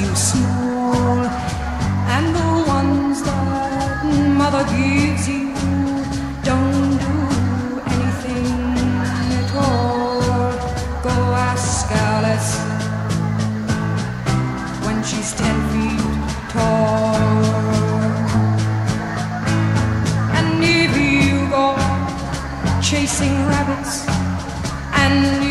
you small and the ones that mother gives you don't do anything at all. Go ask alice when she's ten feet tall. And if you go chasing rabbits and